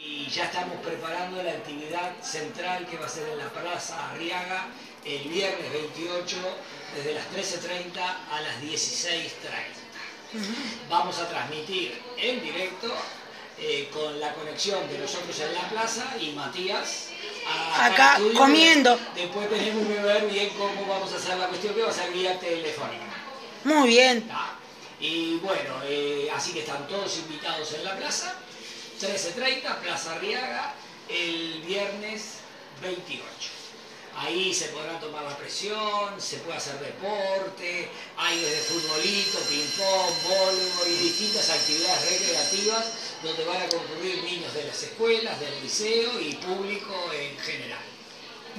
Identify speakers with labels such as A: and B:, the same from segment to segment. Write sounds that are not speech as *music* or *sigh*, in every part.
A: Y ya estamos preparando la actividad central que va a ser en la Plaza Arriaga el viernes 28 desde las 13.30 a las 16.30. Vamos a transmitir en directo eh, con la conexión de nosotros en la plaza y Matías
B: acá, comiendo.
A: Después tenemos que ver bien cómo vamos a hacer la cuestión que va a ser vía telefónica.
B: Muy bien.
A: Y bueno, eh, así que están todos invitados en la plaza. 13.30, Plaza Arriaga, el viernes 28. Ahí se podrá tomar la presión, se puede hacer deporte, hay desde futbolito, ping-pong, voleibol y distintas actividades recreativas donde van a concurrir niños de las escuelas, del liceo y público en general.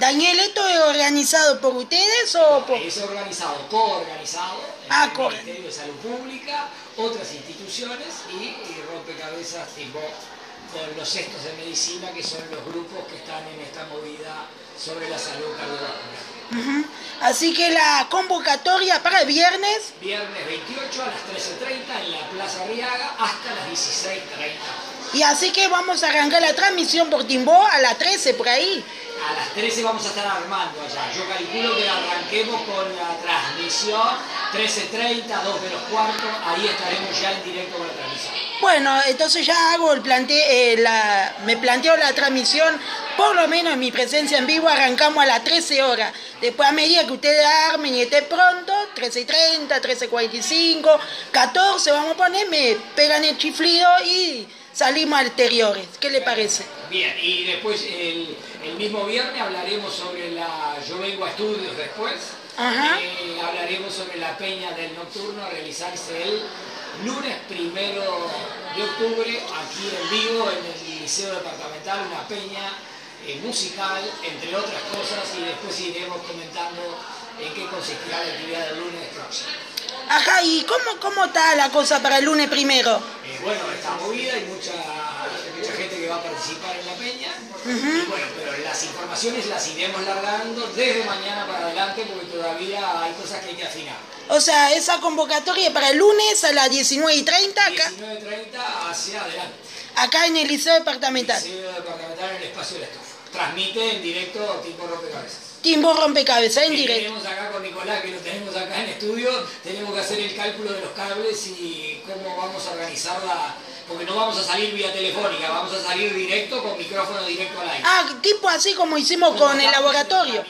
B: Daniel, ¿esto es organizado por ustedes o por...?
A: Es organizado, coorganizado,
B: ah,
A: el Ministerio de Salud Pública, otras instituciones y, y rompecabezas tipo con los cestos de medicina, que son los grupos que están en esta movida sobre la salud cardiovascular.
B: Así que la convocatoria para el viernes.
A: Viernes 28 a las 13.30 en la Plaza Riaga hasta las 16.30.
B: Y así que vamos a arrancar la transmisión por Timbó a las 13 por ahí.
A: A las 13 vamos a estar armando allá. Yo calculo que arranquemos con la transmisión 13.30, 2 de los cuartos. Ahí estaremos ya en directo con la transmisión.
B: Bueno, entonces ya hago el plante, eh, la, me planteo la transmisión, por lo menos en mi presencia en vivo, arrancamos a las 13 horas. Después a medida que ustedes armen y esté pronto, 13.30, 13.45, 14 vamos a poner, me pegan el chiflido y salimos anteriores. ¿Qué le parece?
A: Bien, y después el, mismo viernes hablaremos sobre la... Yo vengo a estudios después. Eh, hablaremos sobre la peña del nocturno a realizarse el lunes primero de octubre, aquí en vivo, en el Liceo Departamental, una peña eh, musical, entre otras cosas, y después iremos comentando en qué consistirá la actividad del lunes próximo.
B: Ajá, ¿y cómo, cómo está la cosa para el lunes primero?
A: Eh, bueno, está movida, hay mucha, mucha gente que va a participar en la peña, y bueno, pero las informaciones las iremos largando desde mañana para adelante porque todavía hay cosas que hay que afinar.
B: O sea, esa convocatoria para el lunes a las 19 y 30
A: acá. 19 y 30 hacia adelante.
B: Acá en el Liceo Departamental.
A: Liceo Departamental en el espacio de la estufa. Transmite en directo Timbo Rompecabezas.
B: Timbo Rompecabezas, en directo.
A: Tenemos acá con Nicolás, que acá en estudio, tenemos que hacer el cálculo de los cables y cómo vamos a organizarla porque no vamos a salir vía telefónica, vamos a salir directo con micrófono directo al aire.
B: Ah, tipo así como hicimos con el laboratorio.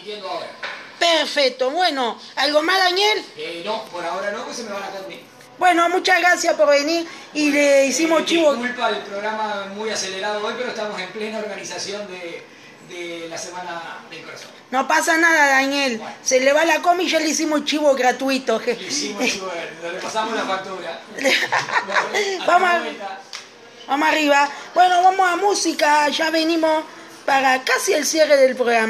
B: Perfecto, bueno, ¿algo más Daniel?
A: Eh, no, por ahora no, pues se me van a cambiar.
B: Bueno, muchas gracias por venir y le hicimos
A: eh,
B: chivo.
A: Disculpa el programa muy acelerado hoy, pero estamos en plena organización de, de la Semana del Corazón.
B: No pasa nada, Daniel. Se le va la comi y ya le hicimos chivo gratuito.
A: Le hicimos chivo, le pasamos la factura. *laughs*
B: vamos, vamos arriba. Bueno, vamos a música. Ya venimos para casi el cierre del programa.